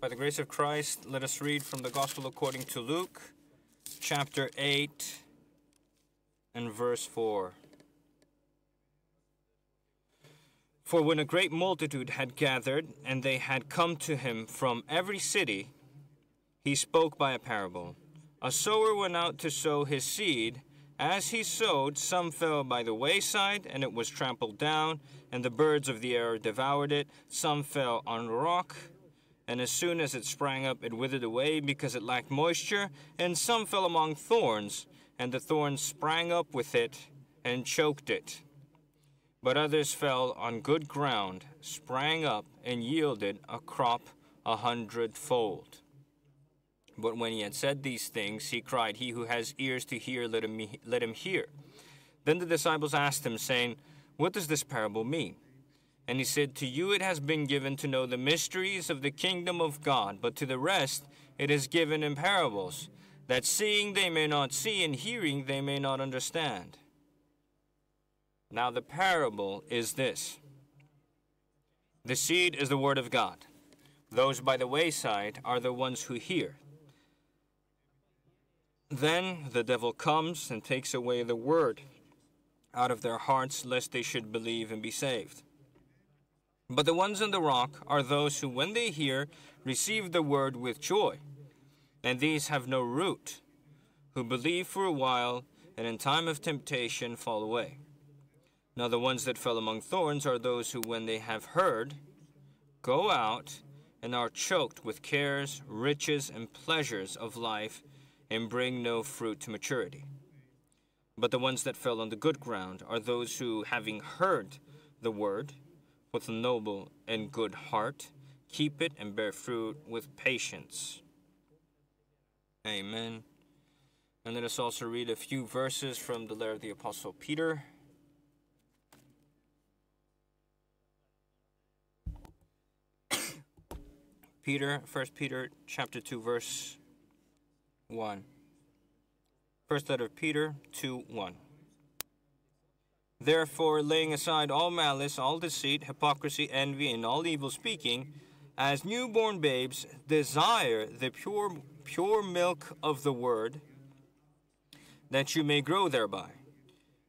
By the grace of Christ, let us read from the Gospel according to Luke, chapter 8 and verse 4. For when a great multitude had gathered, and they had come to him from every city, he spoke by a parable. A sower went out to sow his seed. As he sowed, some fell by the wayside, and it was trampled down, and the birds of the air devoured it. Some fell on rock, and as soon as it sprang up, it withered away because it lacked moisture. And some fell among thorns, and the thorns sprang up with it and choked it. But others fell on good ground, sprang up, and yielded a crop a hundredfold. But when he had said these things, he cried, He who has ears to hear, let him, let him hear. Then the disciples asked him, saying, What does this parable mean? And he said, To you it has been given to know the mysteries of the kingdom of God, but to the rest it is given in parables, that seeing they may not see, and hearing they may not understand. Now, the parable is this The seed is the word of God. Those by the wayside are the ones who hear. Then the devil comes and takes away the word out of their hearts, lest they should believe and be saved. But the ones on the rock are those who, when they hear, receive the word with joy. And these have no root, who believe for a while, and in time of temptation fall away. Now, the ones that fell among thorns are those who, when they have heard, go out and are choked with cares, riches, and pleasures of life, and bring no fruit to maturity. But the ones that fell on the good ground are those who, having heard the word with a noble and good heart, keep it and bear fruit with patience. Amen. And let us also read a few verses from the letter of the Apostle Peter. Peter, 1 Peter chapter 2 verse 1. First letter of Peter 2 1. Therefore, laying aside all malice, all deceit, hypocrisy, envy, and all evil speaking, as newborn babes, desire the pure, pure milk of the word, that you may grow thereby,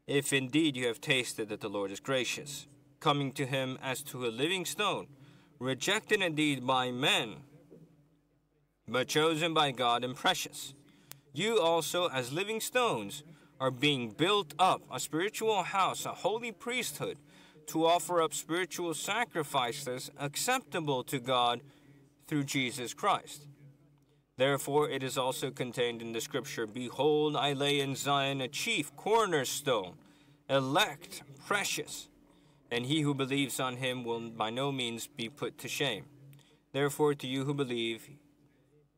if indeed you have tasted that the Lord is gracious, coming to him as to a living stone rejected indeed by men, but chosen by God and precious. You also, as living stones, are being built up a spiritual house, a holy priesthood, to offer up spiritual sacrifices acceptable to God through Jesus Christ. Therefore, it is also contained in the scripture Behold, I lay in Zion a chief cornerstone, elect, precious and he who believes on him will by no means be put to shame. Therefore, to you who believe,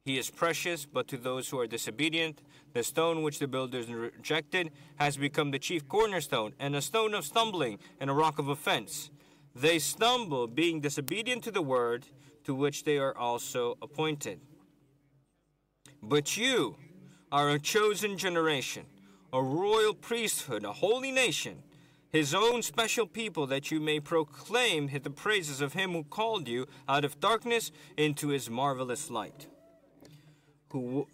he is precious, but to those who are disobedient, the stone which the builders rejected has become the chief cornerstone, and a stone of stumbling, and a rock of offense. They stumble, being disobedient to the word to which they are also appointed. But you are a chosen generation, a royal priesthood, a holy nation his own special people, that you may proclaim the praises of him who called you out of darkness into his marvelous light. Who,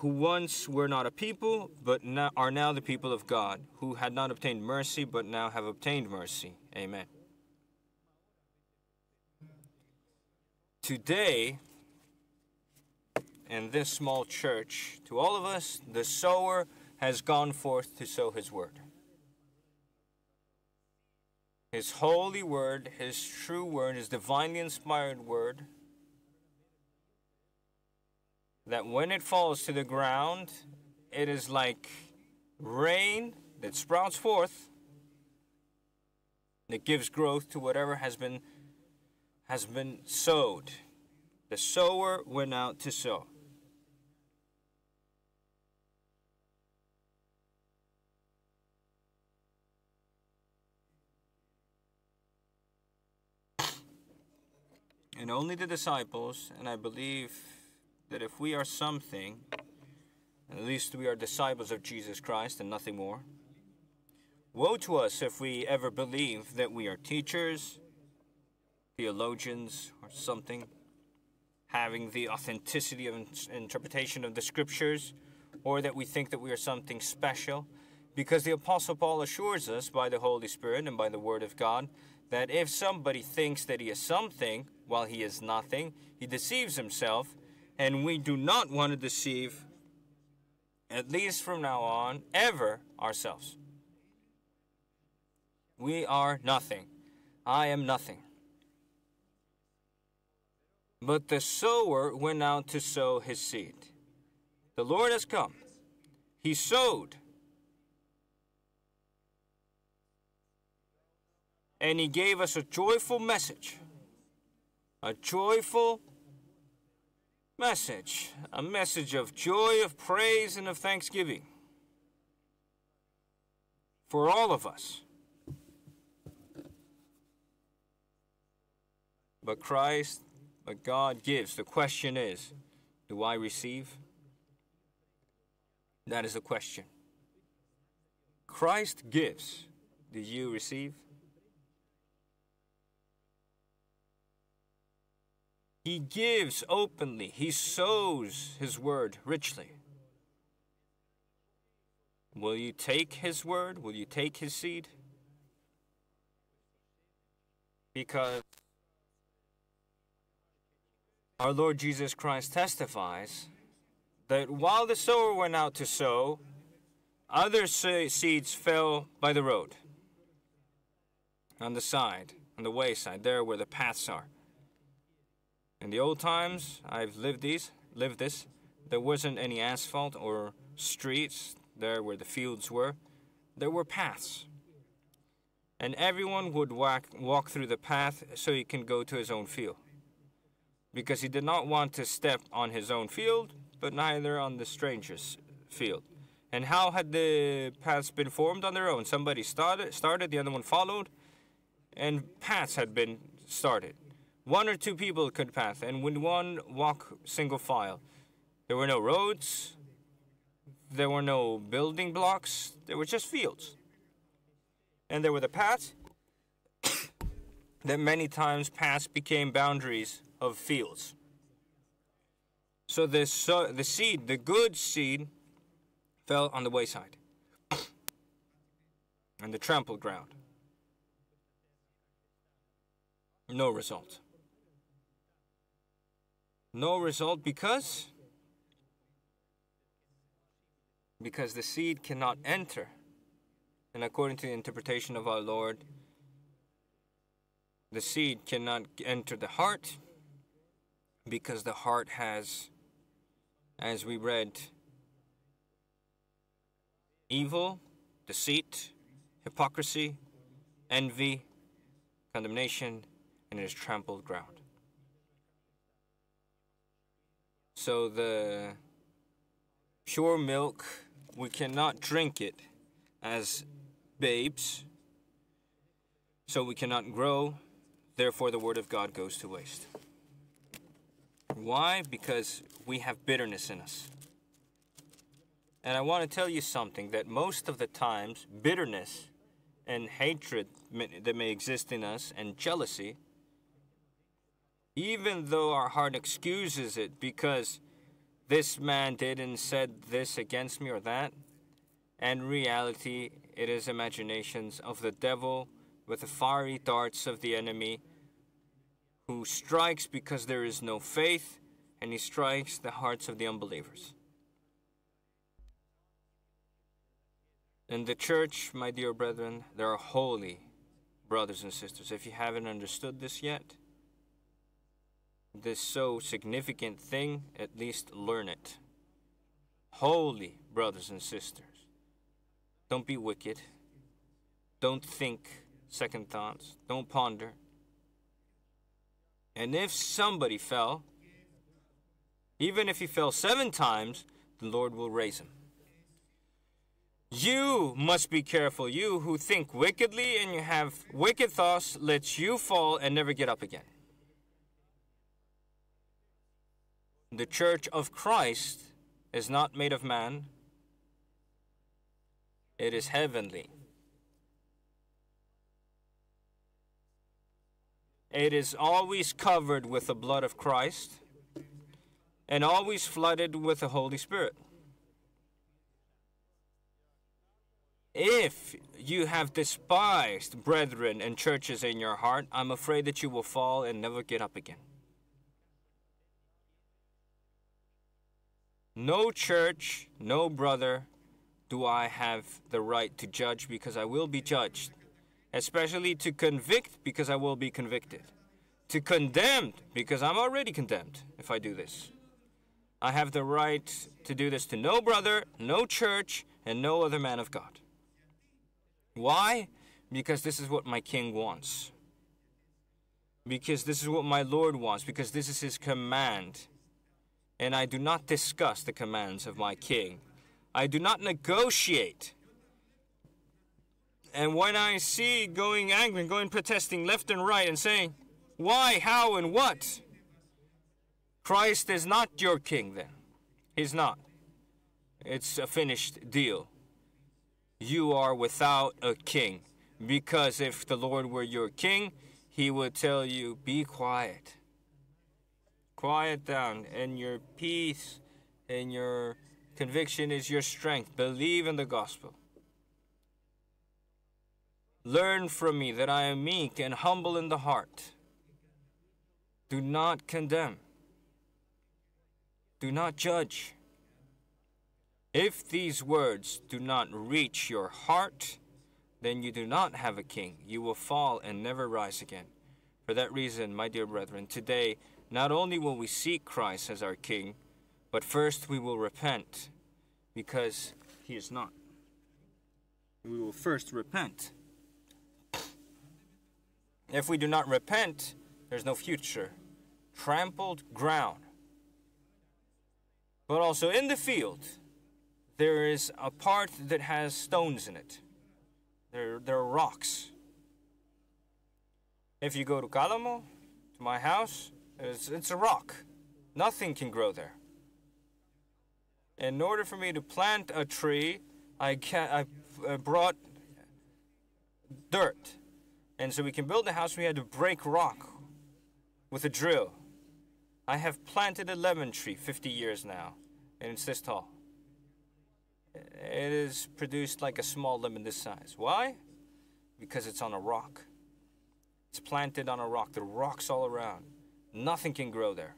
who once were not a people, but now, are now the people of God, who had not obtained mercy, but now have obtained mercy. Amen. Today, in this small church, to all of us, the sower has gone forth to sow his word. His holy word, His true word, His divinely inspired word, that when it falls to the ground, it is like rain that sprouts forth, that gives growth to whatever has been has been sowed. The sower went out to sow. and only the disciples, and I believe that if we are something, at least we are disciples of Jesus Christ and nothing more. Woe to us if we ever believe that we are teachers, theologians, or something, having the authenticity of interpretation of the scriptures, or that we think that we are something special. Because the Apostle Paul assures us by the Holy Spirit and by the Word of God that if somebody thinks that he is something while he is nothing, he deceives himself, and we do not want to deceive, at least from now on, ever ourselves. We are nothing. I am nothing. But the sower went out to sow his seed. The Lord has come. He sowed. And he gave us a joyful message. A joyful message. A message of joy, of praise, and of thanksgiving. For all of us. But Christ but God gives. The question is do I receive? That is the question. Christ gives. Do you receive? He gives openly. He sows His word richly. Will you take His word? Will you take His seed? Because our Lord Jesus Christ testifies that while the sower went out to sow, other seeds fell by the road, on the side, on the wayside, there where the paths are. In the old times, I've lived these, lived this. There wasn't any asphalt or streets there where the fields were. There were paths. And everyone would walk, walk through the path so he can go to his own field because he did not want to step on his own field, but neither on the stranger's field. And how had the paths been formed on their own? Somebody started, started, the other one followed, and paths had been started. One or two people could pass and when one walk single file, there were no roads, there were no building blocks, there were just fields. And there were the paths that many times paths became boundaries of fields. So the, so the seed, the good seed, fell on the wayside and the trampled ground. No result. No result because because the seed cannot enter. And according to the interpretation of our Lord, the seed cannot enter the heart because the heart has, as we read, evil, deceit, hypocrisy, envy, condemnation, and it is trampled ground. So the pure milk, we cannot drink it as babes, so we cannot grow, therefore the word of God goes to waste. Why? Because we have bitterness in us. And I want to tell you something that most of the times, bitterness and hatred that may exist in us and jealousy, even though our heart excuses it because this man did and said this against me or that, and reality, it is imaginations of the devil with the fiery darts of the enemy who strikes because there is no faith, and he strikes the hearts of the unbelievers. In the church, my dear brethren, there are holy brothers and sisters. If you haven't understood this yet, this so significant thing, at least learn it. Holy brothers and sisters. Don't be wicked. Don't think second thoughts. Don't ponder. And if somebody fell, even if he fell seven times, the Lord will raise him. You must be careful, you who think wickedly and you have wicked thoughts, let you fall and never get up again. The church of Christ is not made of man, it is heavenly. It is always covered with the blood of Christ. and always flooded with the Holy Spirit. If you have despised brethren and churches in your heart, I'm afraid that you will fall and never get up again. No church, no brother do I have the right to judge because I will be judged, especially to convict because I will be convicted, to condemn because I'm already condemned if I do this. I have the right to do this to no brother, no church, and no other man of God. Why? Because this is what my king wants. Because this is what my Lord wants. Because this is his command. And I do not discuss the commands of my king. I do not negotiate. And when I see going angry, and going protesting left and right and saying, why, how, and what? Christ is not your king then. He's not. It's a finished deal you are without a king. Because if the Lord were your king, he would tell you, Be quiet. Quiet down, and your peace and your conviction is your strength. Believe in the gospel. Learn from me that I am meek and humble in the heart. Do not condemn. Do not judge. If these words do not reach your heart, then you do not have a king. You will fall and never rise again. For that reason, my dear brethren, today not only will we seek Christ as our king, but first we will repent because he is not. We will first repent. If we do not repent, there's no future. Trampled ground. But also in the field, there is a part that has stones in it. There, there are rocks. If you go to Kalamo, to my house, it's, it's a rock. Nothing can grow there. In order for me to plant a tree, I, can, I uh, brought dirt. And so we can build a house, we had to break rock with a drill. I have planted a lemon tree 50 years now, and it's this tall it is produced like a small lemon this size. Why? Because it's on a rock. It's planted on a rock. There are rocks all around. Nothing can grow there.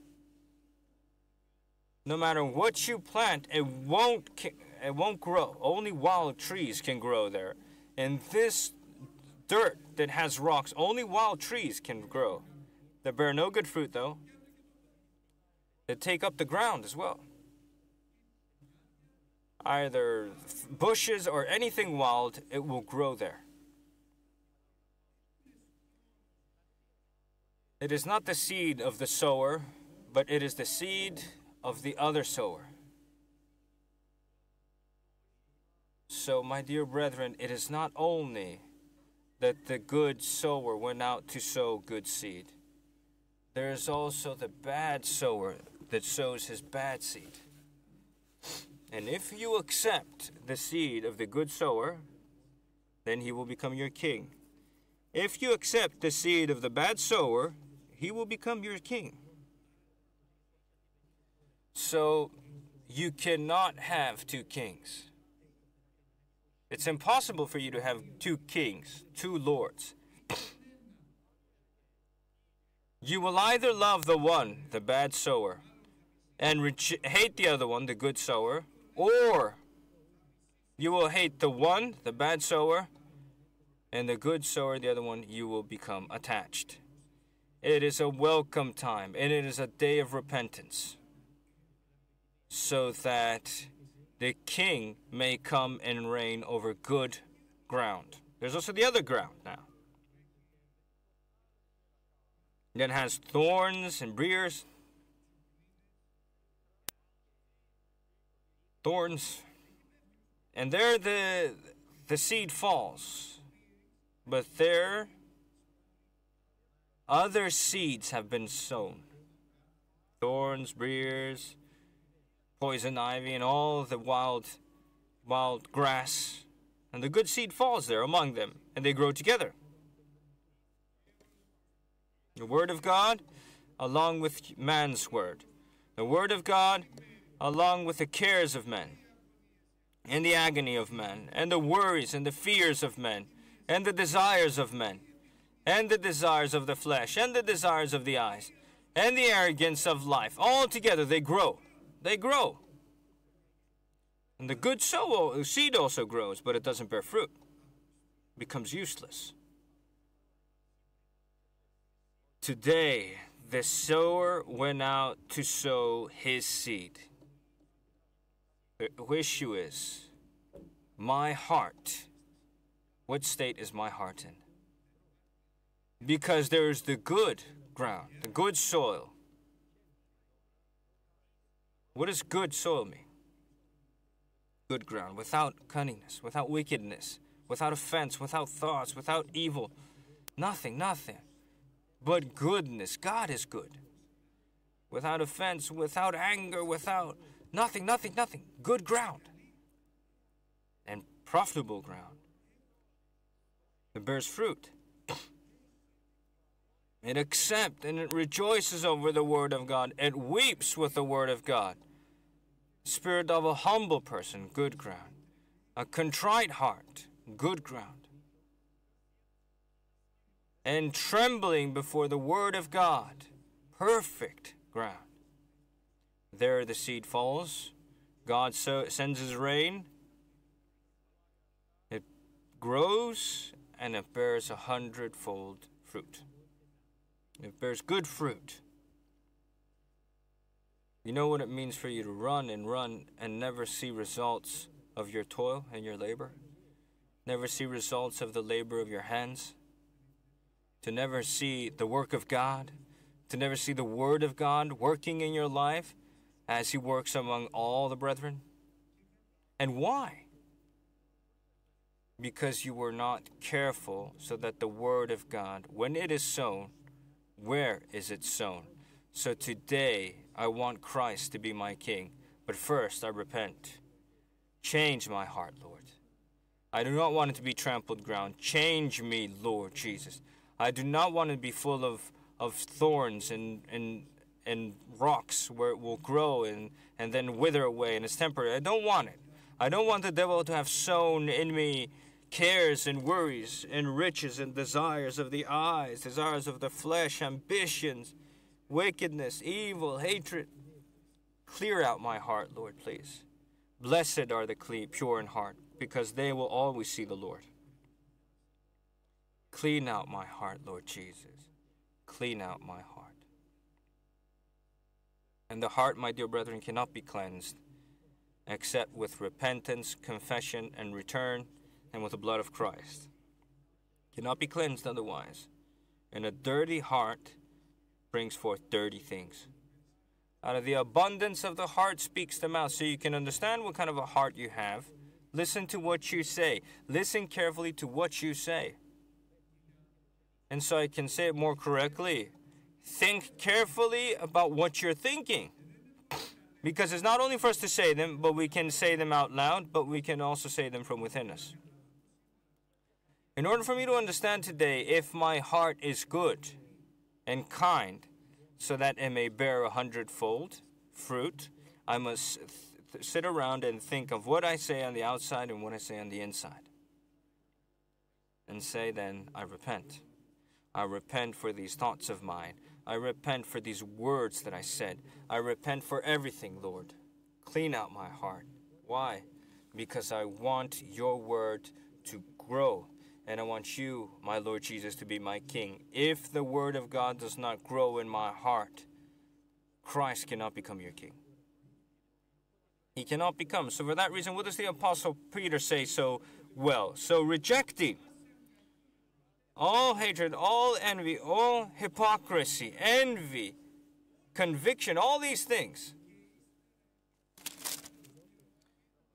No matter what you plant, it won't it won't grow. Only wild trees can grow there. And this dirt that has rocks, only wild trees can grow. They bear no good fruit though. They take up the ground as well either bushes or anything wild, it will grow there. It is not the seed of the sower, but it is the seed of the other sower. So, my dear brethren, it is not only that the good sower went out to sow good seed, there is also the bad sower that sows his bad seed. And if you accept the seed of the good sower, then he will become your king. If you accept the seed of the bad sower, he will become your king. So you cannot have two kings. It's impossible for you to have two kings, two lords. You will either love the one, the bad sower, and hate the other one, the good sower, or you will hate the one, the bad sower, and the good sower, the other one, you will become attached. It is a welcome time, and it is a day of repentance, so that the king may come and reign over good ground. There's also the other ground now. That has thorns and briars. thorns, and there the the seed falls, but there other seeds have been sown. Thorns, briars, poison ivy, and all the wild wild grass, and the good seed falls there among them, and they grow together. The word of God, along with man's word. The Word of God, along with the cares of men, and the agony of men, and the worries and the fears of men, and the desires of men, and the desires of the flesh, and the desires of the eyes, and the arrogance of life. All together they grow. They grow. And the good soul, seed also grows, but it doesn't bear fruit. It becomes useless. Today, the sower went out to sow his seed. The issue is my heart. What state is my heart in? Because there is the good ground, the good soil. What does good soil mean? Good ground, without cunningness, without wickedness, without offense, without thoughts, without evil. Nothing, nothing. But goodness. God is good. Without offense, without anger, without nothing, nothing, nothing. Good ground. And profitable ground. It bears fruit. It accepts and it rejoices over the Word of God. It weeps with the Word of God. Spirit of a humble person, good ground. A contrite heart, good ground. And trembling before the Word of God, perfect ground. There the seed falls. God so, sends his rain. It grows and it bears a hundredfold fruit. It bears good fruit. You know what it means for you to run and run and never see results of your toil and your labor? Never see results of the labor of your hands? To never see the work of God? To never see the Word of God working in your life as He works among all the brethren? And why? Because you were not careful so that the Word of God, when it is sown, where is it sown? So today, I want Christ to be my King. But first, I repent. Change my heart, Lord. I do not want it to be trampled ground. Change me, Lord Jesus. I do not want it to be full of, of thorns and, and, and rocks where it will grow and, and then wither away and it's temporary. I don't want it. I don't want the devil to have sown in me cares and worries and riches and desires of the eyes, desires of the flesh, ambitions, wickedness, evil, hatred. Clear out my heart, Lord, please. Blessed are the clean, pure in heart, because they will always see the Lord. Clean out my heart, Lord Jesus. Clean out my heart. And the heart, my dear brethren, cannot be cleansed except with repentance, confession, and return and with the blood of Christ. Cannot be cleansed otherwise. And a dirty heart brings forth dirty things. Out of the abundance of the heart speaks the mouth. So you can understand what kind of a heart you have. Listen to what you say. Listen carefully to what you say. And so I can say it more correctly. Think carefully about what you're thinking. Because it's not only for us to say them, but we can say them out loud, but we can also say them from within us. In order for me to understand today if my heart is good and kind, so that it may bear a hundredfold fruit, I must sit around and think of what I say on the outside and what I say on the inside. And say, then, I repent. I repent for these thoughts of mine. I repent for these words that I said. I repent for everything, Lord. Clean out my heart. Why? Because I want your word to grow and I want you, my Lord Jesus, to be my King. If the Word of God does not grow in my heart, Christ cannot become your King. He cannot become. So, for that reason, what does the Apostle Peter say so well? So, rejecting all hatred, all envy, all hypocrisy, envy, conviction, all these things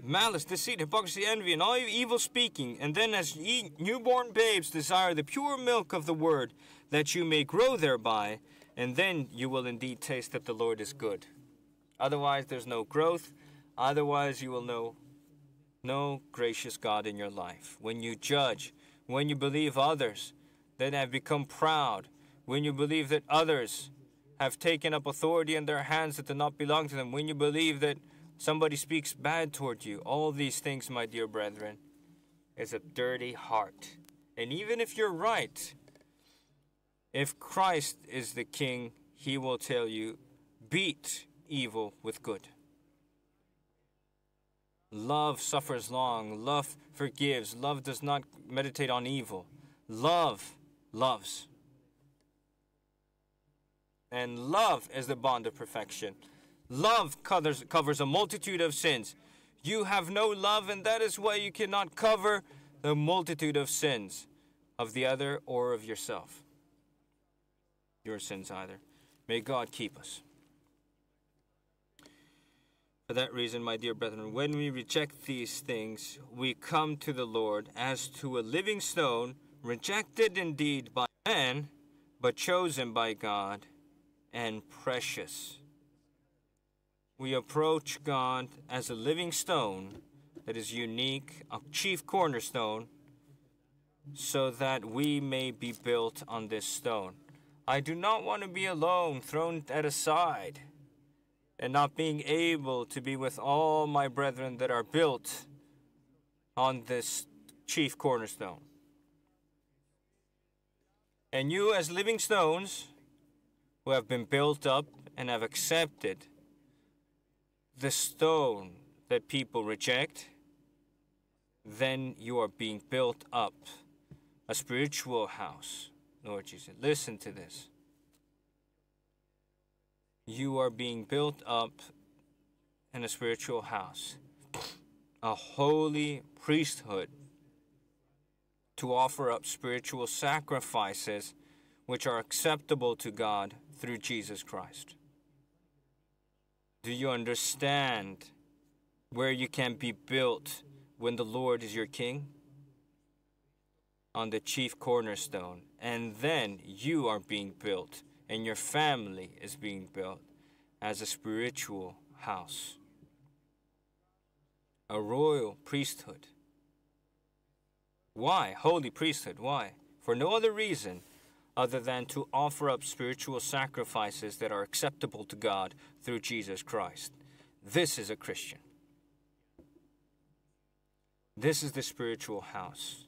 malice, deceit, hypocrisy, envy, and all evil speaking. And then, as ye newborn babes, desire the pure milk of the word, that you may grow thereby, and then you will indeed taste that the Lord is good. Otherwise, there's no growth. Otherwise, you will know no gracious God in your life. When you judge, when you believe others that have become proud, when you believe that others have taken up authority in their hands that do not belong to them, when you believe that somebody speaks bad toward you, all these things, my dear brethren, is a dirty heart. And even if you're right, if Christ is the king, he will tell you, beat evil with good. Love suffers long, love forgives, love does not meditate on evil. Love loves. And love is the bond of perfection. Love covers, covers a multitude of sins. You have no love, and that is why you cannot cover the multitude of sins of the other or of yourself. Your sins either. May God keep us. For that reason, my dear brethren, when we reject these things, we come to the Lord as to a living stone, rejected indeed by man, but chosen by God and precious. We approach God as a living stone that is unique, a chief cornerstone, so that we may be built on this stone. I do not want to be alone, thrown at a side and not being able to be with all my brethren that are built on this chief cornerstone. And you, as living stones, who have been built up and have accepted the stone that people reject, then you are being built up a spiritual house. Lord Jesus, listen to this you are being built up in a spiritual house, a holy priesthood to offer up spiritual sacrifices which are acceptable to God through Jesus Christ. Do you understand where you can be built when the Lord is your king? On the chief cornerstone. And then you are being built and your family is being built as a spiritual house, a royal priesthood. Why? Holy priesthood. Why? For no other reason other than to offer up spiritual sacrifices that are acceptable to God through Jesus Christ. This is a Christian. This is the spiritual house.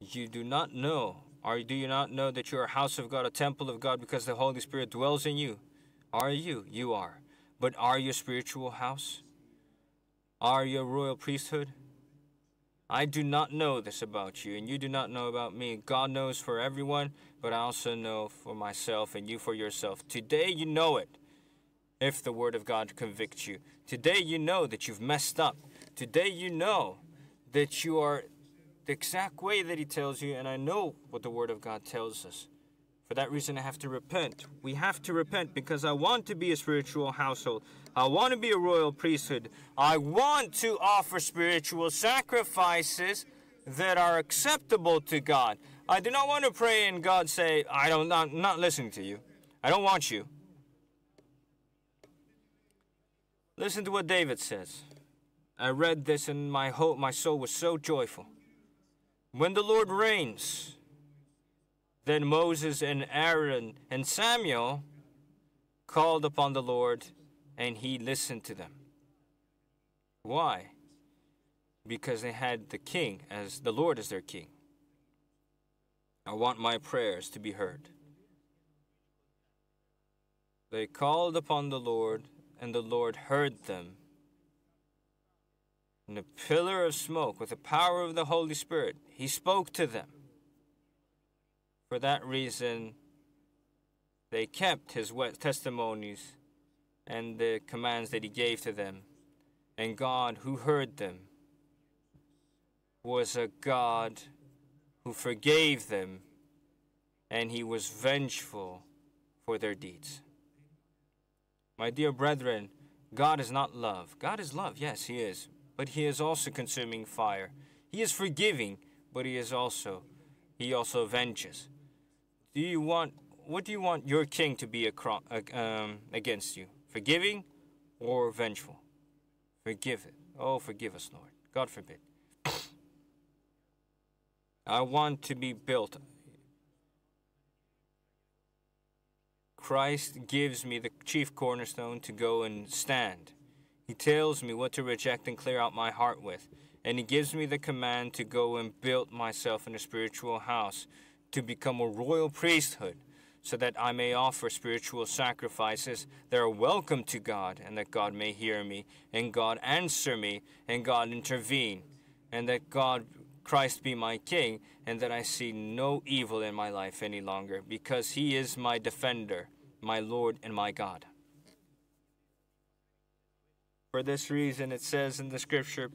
You do not know or do you not know that you are a house of God, a temple of God, because the Holy Spirit dwells in you? Are you? You are. But are you a spiritual house? Are you a royal priesthood? I do not know this about you, and you do not know about me. God knows for everyone, but I also know for myself, and you for yourself. Today you know it, if the Word of God convicts you. Today you know that you've messed up. Today you know that you are the exact way that He tells you, and I know what the Word of God tells us. For that reason, I have to repent. We have to repent because I want to be a spiritual household. I want to be a royal priesthood. I want to offer spiritual sacrifices that are acceptable to God. I do not want to pray and God say, I don't not, not listening to you. I don't want you. Listen to what David says. I read this and my hope my soul was so joyful. When the Lord reigns, then Moses and Aaron and Samuel called upon the Lord, and he listened to them. Why? Because they had the king as the Lord as their king. I want my prayers to be heard. They called upon the Lord, and the Lord heard them in a pillar of smoke with the power of the Holy Spirit. He spoke to them. For that reason, they kept his testimonies and the commands that he gave to them. And God, who heard them, was a God who forgave them, and he was vengeful for their deeds. My dear brethren, God is not love. God is love, yes, he is but he is also consuming fire. He is forgiving, but he is also he also avenges. Do you want what do you want your king to be um, against you? Forgiving or vengeful? Forgive it. Oh, forgive us, Lord. God forbid. I want to be built Christ gives me the chief cornerstone to go and stand. He tells me what to reject and clear out my heart with. And He gives me the command to go and build myself in a spiritual house, to become a royal priesthood, so that I may offer spiritual sacrifices that are welcome to God, and that God may hear me, and God answer me, and God intervene, and that God, Christ, be my King, and that I see no evil in my life any longer, because He is my defender, my Lord, and my God. For this reason, it says in the scripture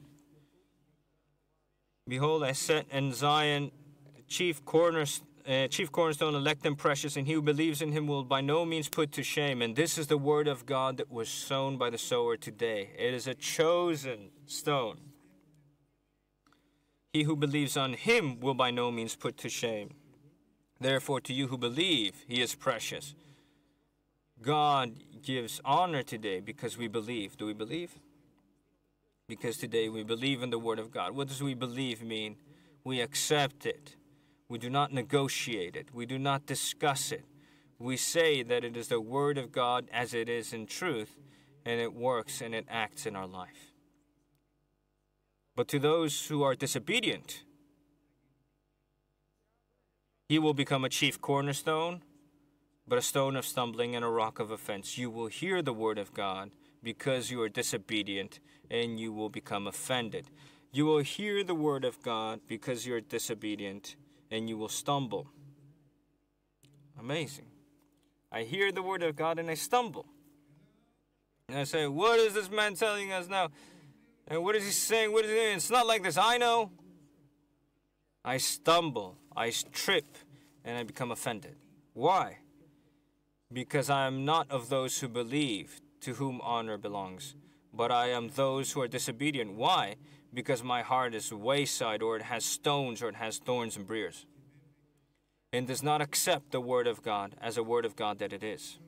Behold, I set in Zion the chief cornerstone uh, chief cornerstone, elect and precious, and he who believes in him will by no means put to shame. And this is the word of God that was sown by the sower today. It is a chosen stone. He who believes on him will by no means put to shame. Therefore, to you who believe, he is precious. God gives honor today because we believe. Do we believe? Because today we believe in the Word of God. What does we believe mean? We accept it we do not negotiate it. We do not discuss it. We say that it is the Word of God as it is in truth, and it works and it acts in our life. But to those who are disobedient, he will become a chief cornerstone, but a stone of stumbling and a rock of offense. You will hear the word of God because you are disobedient, and you will become offended. You will hear the word of God because you are disobedient, and you will stumble. Amazing. I hear the word of God and I stumble. And I say, What is this man telling us now? And what is he saying? What is he saying? It's not like this. I know. I stumble, I trip, and I become offended. Why? Because I am not of those who believe, to whom honor belongs, but I am those who are disobedient. Why? Because my heart is wayside, or it has stones, or it has thorns and briars, and does not accept the word of God as a word of God that it is.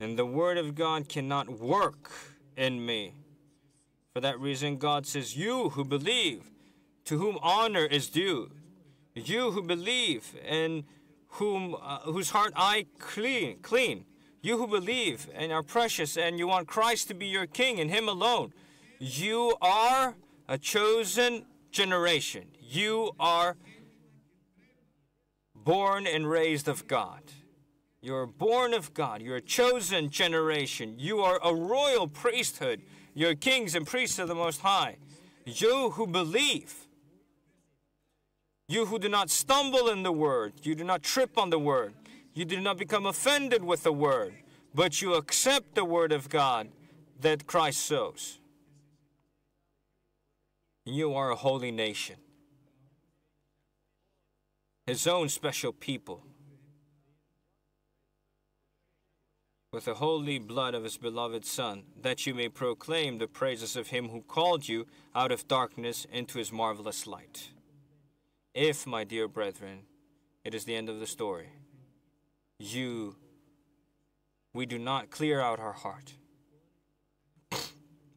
And the word of God cannot work in me. For that reason, God says, You who believe, to whom honor is due, you who believe, and whom uh, whose heart I clean, clean, you who believe and are precious, and you want Christ to be your King and Him alone you are a chosen generation. You are born and raised of God. You're born of God. You're a chosen generation. You are a royal priesthood. You're kings and priests of the Most High. You who believe, you who do not stumble in the word, you do not trip on the word, you do not become offended with the word, but you accept the word of God that Christ sows. You are a holy nation, his own special people. With the holy blood of his beloved Son, that you may proclaim the praises of him who called you out of darkness into his marvelous light. If, my dear brethren, it is the end of the story, you, we do not clear out our heart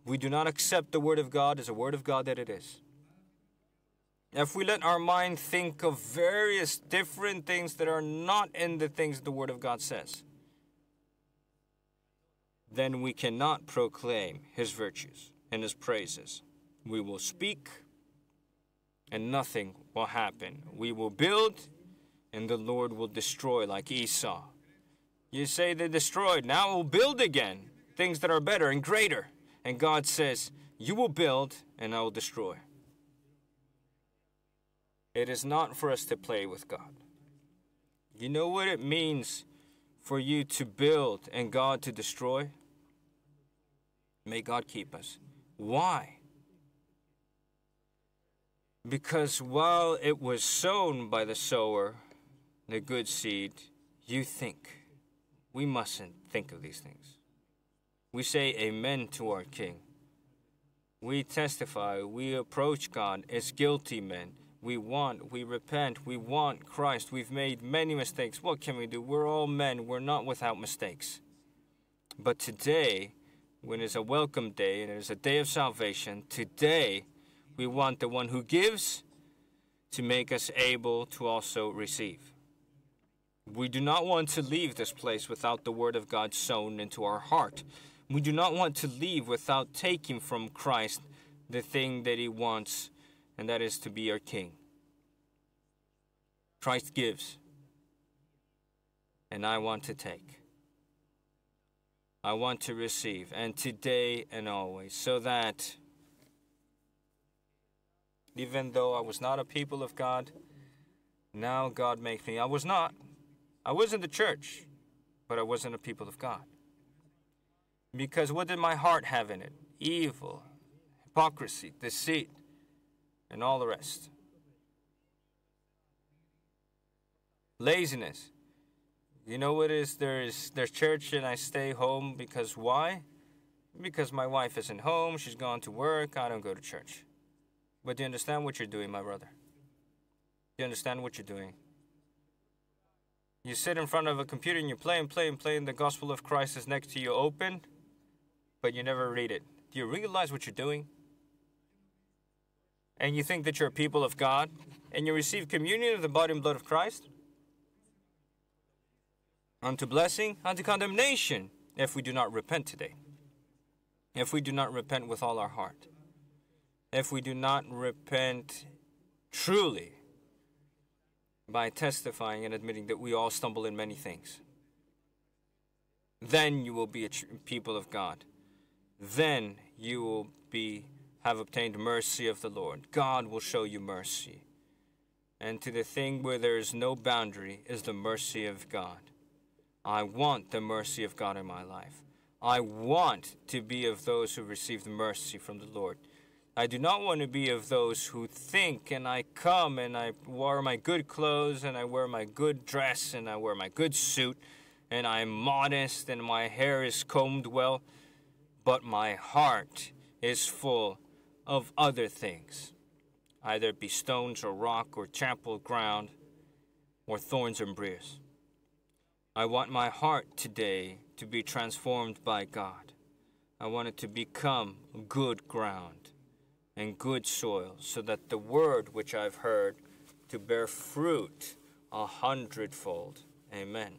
we do not accept the Word of God as a Word of God that it is. If we let our mind think of various different things that are not in the things the Word of God says, then we cannot proclaim His virtues and His praises. We will speak and nothing will happen. We will build and the Lord will destroy like Esau. You say they destroyed, now we'll build again things that are better and greater. And God says, You will build, and I will destroy. It is not for us to play with God. You know what it means for you to build and God to destroy? May God keep us. Why? Because while it was sown by the sower, the good seed, you think. We mustn't think of these things. We say amen to our King. We testify, we approach God as guilty men. We want, we repent, we want Christ. We've made many mistakes. What can we do? We're all men, we're not without mistakes. But today, when it's a welcome day and it is a day of salvation, today we want the one who gives to make us able to also receive. We do not want to leave this place without the Word of God sown into our heart. We do not want to leave without taking from Christ the thing that He wants, and that is to be our King. Christ gives, and I want to take. I want to receive, and today and always, so that even though I was not a people of God, now God makes me. I was not. I was in the church, but I wasn't a people of God. Because what did my heart have in it? Evil, hypocrisy, deceit, and all the rest. Laziness. You know what is there's there's church and I stay home because why? Because my wife isn't home, she's gone to work, I don't go to church. But do you understand what you're doing, my brother? Do you understand what you're doing? You sit in front of a computer and you play and play and play, and the gospel of Christ is next to you open, but you never read it. Do you realize what you're doing? And you think that you're a people of God, and you receive communion of the body and blood of Christ? Unto blessing, unto condemnation, if we do not repent today. If we do not repent with all our heart. If we do not repent truly by testifying and admitting that we all stumble in many things. Then you will be a people of God then you will be have obtained mercy of the Lord. God will show you mercy. And to the thing where there is no boundary is the mercy of God. I want the mercy of God in my life. I want to be of those who receive mercy from the Lord. I do not want to be of those who think and I come and I wear my good clothes and I wear my good dress and I wear my good suit and I'm modest and my hair is combed well but my heart is full of other things, either it be stones or rock or trampled ground or thorns and briars. I want my heart today to be transformed by God. I want it to become good ground and good soil so that the word which I've heard to bear fruit a hundredfold. Amen.